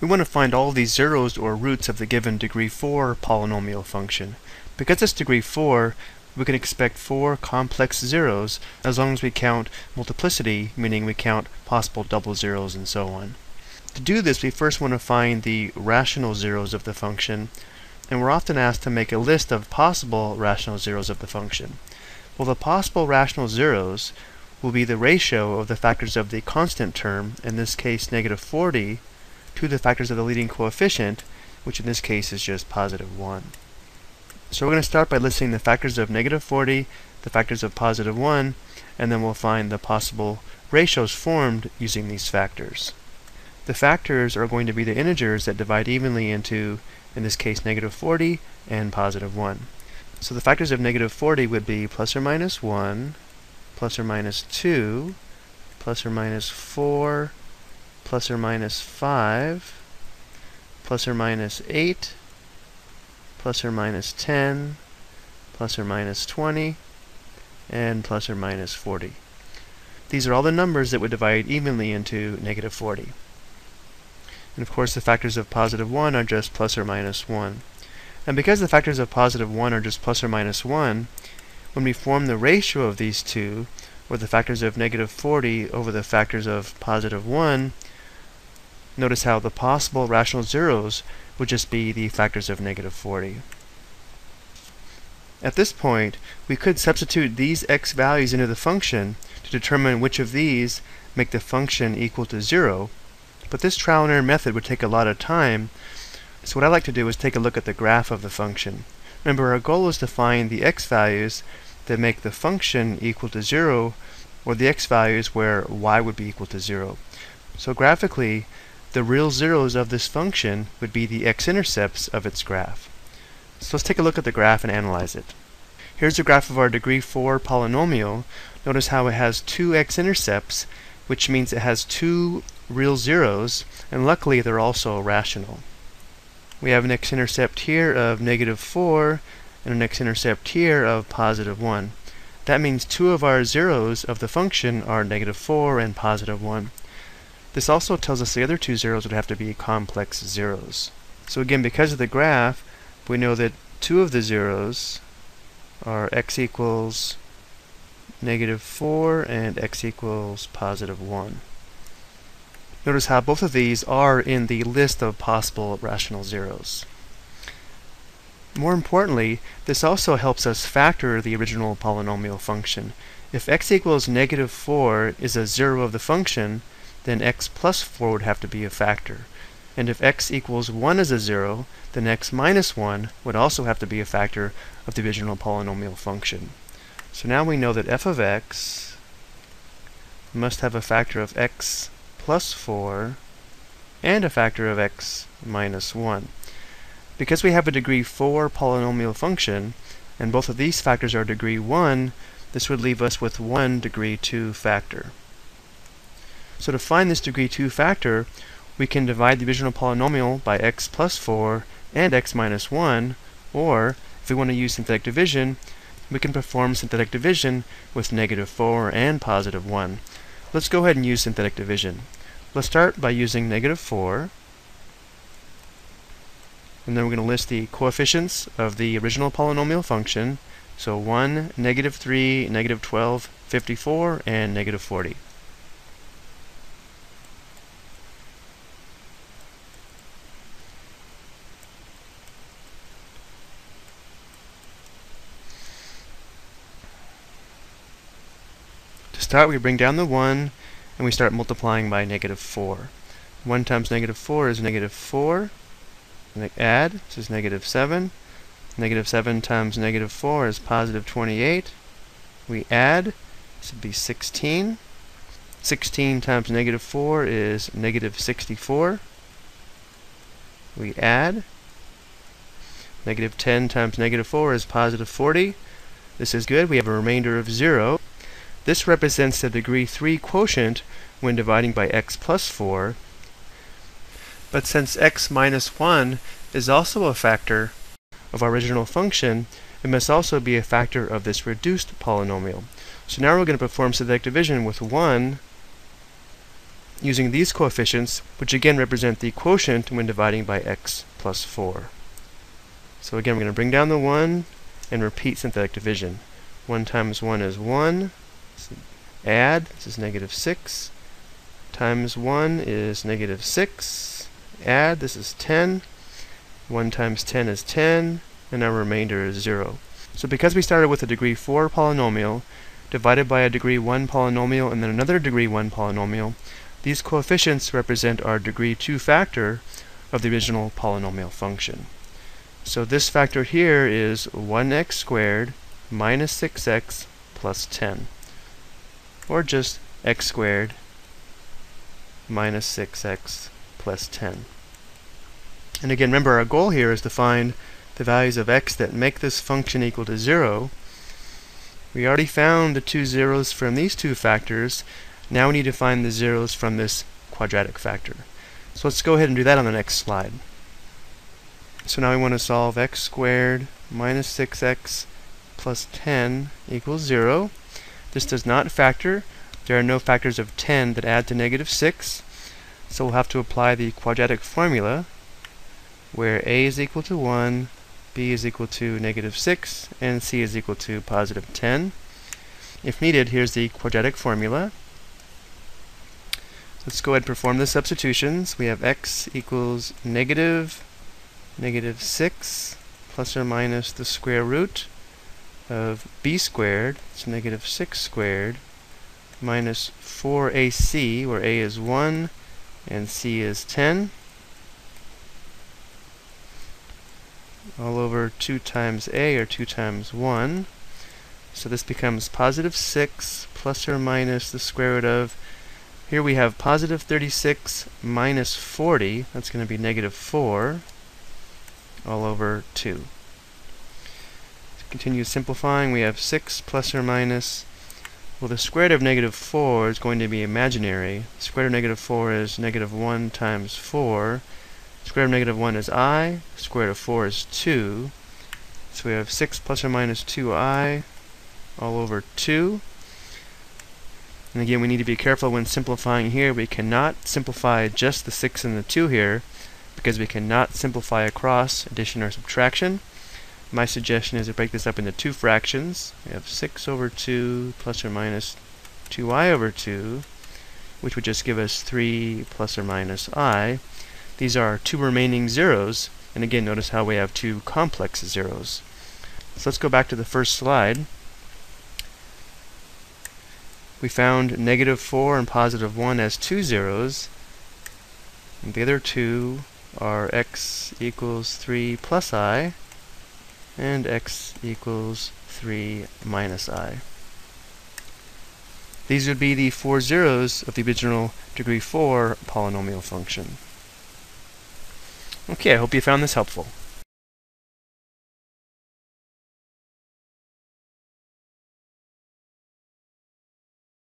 we want to find all these zeros or roots of the given degree 4 polynomial function. Because it's degree 4, we can expect four complex zeros as long as we count multiplicity, meaning we count possible double zeros and so on. To do this, we first want to find the rational zeros of the function, and we're often asked to make a list of possible rational zeros of the function. Well, the possible rational zeros will be the ratio of the factors of the constant term, in this case negative 40, to the factors of the leading coefficient, which in this case is just positive 1. So we're going to start by listing the factors of negative 40, the factors of positive 1, and then we'll find the possible ratios formed using these factors. The factors are going to be the integers that divide evenly into, in this case, negative 40 and positive 1. So the factors of negative 40 would be plus or minus 1, plus or minus 2, plus or minus 4, plus or minus 5, plus or minus 8, plus or minus 10, plus or minus 20, and plus or minus 40. These are all the numbers that would divide evenly into negative 40. And of course the factors of positive 1 are just plus or minus 1. And because the factors of positive 1 are just plus or minus 1, when we form the ratio of these two, or the factors of negative 40 over the factors of positive 1, notice how the possible rational zeros would just be the factors of negative 40. At this point, we could substitute these x values into the function to determine which of these make the function equal to 0, but this trial and error method would take a lot of time, so what I like to do is take a look at the graph of the function. Remember, our goal is to find the x values that make the function equal to 0, or the x values where y would be equal to 0. So graphically, the real zeros of this function would be the x-intercepts of its graph. So let's take a look at the graph and analyze it. Here's the graph of our degree 4 polynomial. Notice how it has two x-intercepts, which means it has two real zeros, and luckily they're also rational. We have an x-intercept here of negative 4 and an x-intercept here of positive 1. That means two of our zeros of the function are negative 4 and positive 1. This also tells us the other two zeros would have to be complex zeros. So again, because of the graph, we know that two of the zeros are x equals negative 4 and x equals positive 1. Notice how both of these are in the list of possible rational zeros. More importantly, this also helps us factor the original polynomial function. If x equals negative 4 is a zero of the function, then x plus 4 would have to be a factor. And if x equals 1 is a zero, then x minus 1 would also have to be a factor of the original polynomial function. So now we know that f of x must have a factor of x plus 4 and a factor of x minus 1. Because we have a degree 4 polynomial function, and both of these factors are degree 1, this would leave us with one degree 2 factor. So to find this degree 2 factor, we can divide the original polynomial by x plus 4 and x minus 1, or, if we want to use synthetic division, we can perform synthetic division with negative 4 and positive 1. Let's go ahead and use synthetic division. Let's start by using negative 4. And then we're going to list the coefficients of the original polynomial function. So 1, negative 3, negative 12, 54, and negative 40. Start, we bring down the 1, and we start multiplying by negative 4. 1 times negative 4 is negative 4. add, this is negative 7. Negative 7 times negative 4 is positive 28. We add, this would be 16. 16 times negative 4 is negative 64. We add. Negative 10 times negative 4 is positive 40. This is good. We have a remainder of 0. This represents the degree 3 quotient when dividing by x plus 4. But since x minus 1 is also a factor of our original function, it must also be a factor of this reduced polynomial. So now we're going to perform synthetic division with 1 using these coefficients, which again represent the quotient when dividing by x plus 4. So again, we're going to bring down the 1 and repeat synthetic division. 1 times 1 is 1. Add, this is negative 6. Times 1 is negative 6. Add, this is 10. 1 times 10 is 10, and our remainder is 0. So because we started with a degree 4 polynomial, divided by a degree 1 polynomial and then another degree 1 polynomial, these coefficients represent our degree 2 factor of the original polynomial function. So this factor here is 1x squared minus 6x plus 10, or just x squared minus 6x plus 10. And again, remember our goal here is to find the values of x that make this function equal to 0. We already found the two zeros from these two factors. Now we need to find the zeros from this quadratic factor. So let's go ahead and do that on the next slide. So now we want to solve x squared minus 6x plus 10 equals 0. This does not factor. There are no factors of 10 that add to negative 6. So we'll have to apply the quadratic formula where a is equal to 1, b is equal to negative 6, and c is equal to positive 10. If needed, here's the quadratic formula. Let's go ahead and perform the substitutions. We have x equals negative negative 6 plus or minus the square root of b squared, it's negative 6 squared, minus 4ac, where a is 1 and c is 10, all over 2 times a, or 2 times 1. So this becomes positive 6 plus or minus the square root of, here we have positive 36 minus 40, that's going to be negative 4 all over 2. Continue simplifying, we have 6 plus or minus, well the square root of negative 4 is going to be imaginary. The square root of negative 4 is negative 1 times 4. The Square root of negative 1 is i, The square root of 4 is 2. So we have 6 plus or minus 2i all over 2. And again, we need to be careful when simplifying here. We cannot simplify just the 6 and the 2 here because we cannot simplify across addition or subtraction. My suggestion is to break this up into two fractions. We have 6 over 2 plus or minus 2i over 2, which would just give us 3 plus or minus i. These are two remaining zeros, and again, notice how we have two complex zeros. So let's go back to the first slide. We found negative 4 and positive 1 as two zeros, and the other two are x equals 3 plus i and x equals 3 minus i. These would be the four zeros of the original degree 4 polynomial function. Okay, I hope you found this helpful.